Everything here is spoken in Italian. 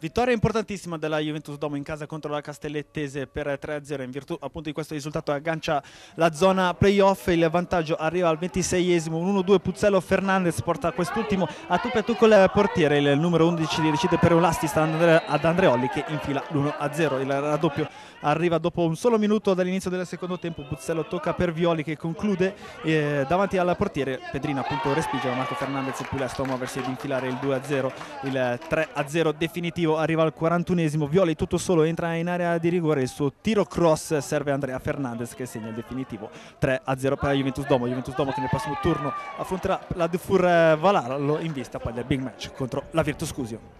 Vittoria importantissima della Juventus Domo in casa contro la Castellettese per 3-0 in virtù appunto di questo risultato aggancia la zona playoff, il vantaggio arriva al 26esimo, un 1-2 Puzzello Fernandez porta quest'ultimo a tu per tu con il portiere, il numero 11 decide per un assist ad Andreoli che infila l'1-0, il raddoppio arriva dopo un solo minuto dall'inizio del secondo tempo, Puzzello tocca per Violi che conclude eh, davanti al portiere, Pedrina appunto respinge, Marco Fernandez più lesto a muoversi ed infilare il 2-0, il 3-0 definitivo arriva al 41esimo, Violi tutto solo entra in area di rigore, il suo tiro cross serve Andrea Fernandez che segna il definitivo 3-0 per la Juventus Domo, Juventus Domo che nel prossimo turno affronterà la Dufour Valarlo in vista poi del big match contro la Virtus Cusio.